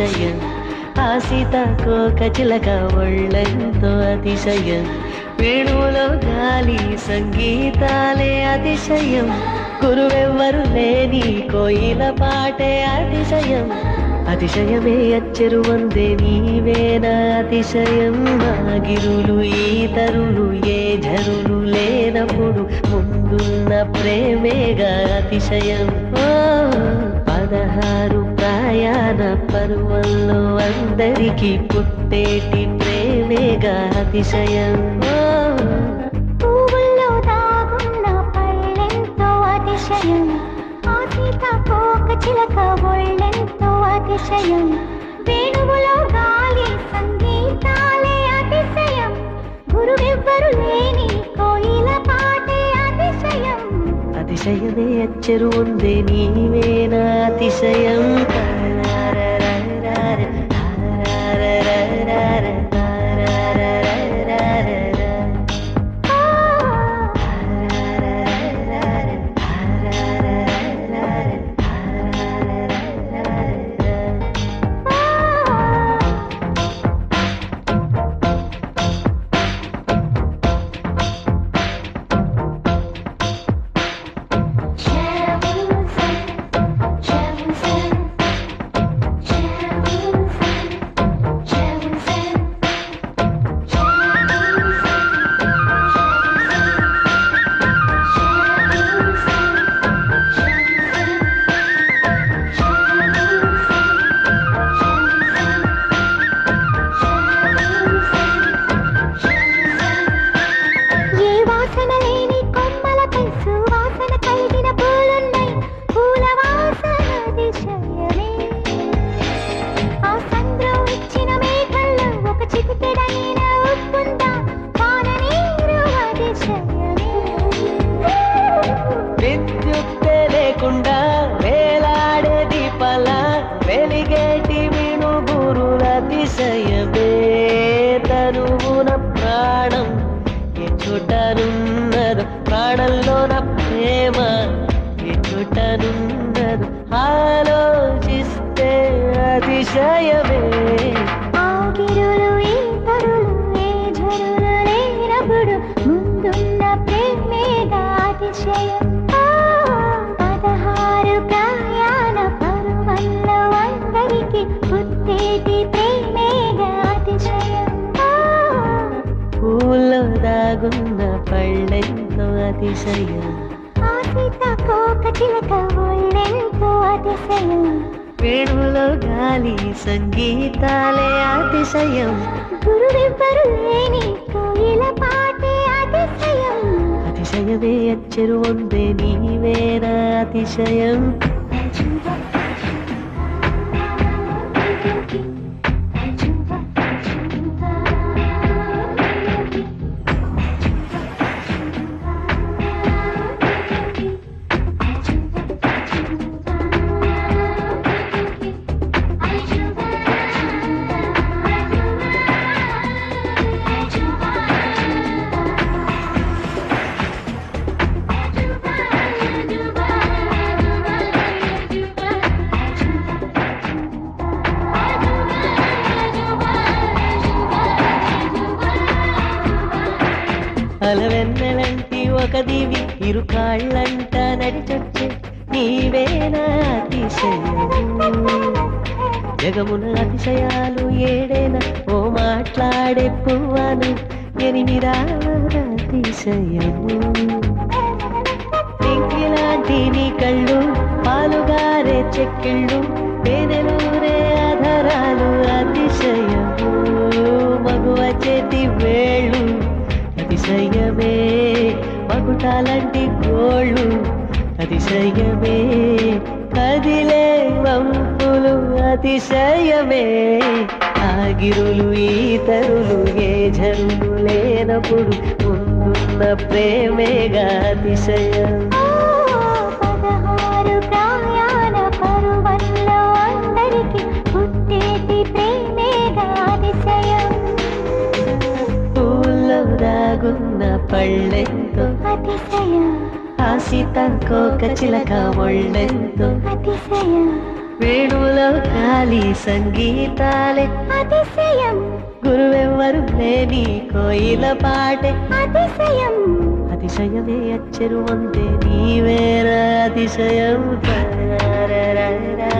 పళ్ళెంతో అతిశయం. ఆ సీతాకోక చిలక అతిశయం. వేణువులో గాలి సంగీతాలే అతిశయం. గురువెవ్వరు లేని కోయిల పాటే అతిశయం. అతిశయమే అచ్చరు వందే నీవేన అతిశయం. మాగిరులు ఈ తరులు ఏ ఝరులు లేనప్పుడు ముందున్న ప్రేమేగా అతిశయం. పదహారు జ్ఞాన పర్వంలో అందరికీ పుట్టేటి ప్రేమేగా అతిశయం. పువ్వుల్లో దాగున్న పళ్ళెంతో అతిశయం. ఆ సీతాకోక చిలక ఒళ్ళెంతో అతిశయం. వేణువులో గాలి సంగీతాలే అతిశయం. అతిశయమే అచ్చరు ఉందే నీవేనా అతిశయం ఏ విద్యుత్తే లేకుండా వేలాడే దీపాల వెలిగేటి వినుగురుల అతిశయమే. తనువున ప్రాణం ఏ ప్రాణంలోన ప్రేమ ఏ ఆలోచిస్తే అతిశయమే. అతిశయం. గాలి సంగీతాలే అతిశయం గురువెవ్వరు లేని కోయిల పాటే అతిశయం. అతిశయమే అచ్చరు ఉందే నీవేనా అతిశయం. అలవెన్నెలంటి ఒక దివి ఇరు కాళ్ళంట నడిచొచ్చే నీవేనా అతిశయం. జగమున అతిశయాలు ఏడేనా? ఓ మాట్లాడే పువ్వను ఎనిమిదావద అతిశయము ఇంకిలాంటి నీ కళ్ళు పాలుగారే చెక్కిళ్ళు తేనెలూరే ఆధారాలు అతిశయము మగువ చేతి వేళ్ళు అతిశయం. మగుటాలంటి గోళ్ళు అతిశయమే. కదిలే వంపులు అతిశయమే. ఆగిరులు ఈతరులు ఏ జరులు లేనప్పుడు ముందున్న ప్రేమేగా అతిశయం. పదహారు సీతాకోక చిలక ఒళ్ళెంతో అతిశయం వేణువులో గాలి సంగీతాలే అతిశయం గురువెవ్వరు లేని కోయిల పాటే అతిశయం అతిశయమే అచ్చరు అంతే నీవేర అతిశయం తారారారారా.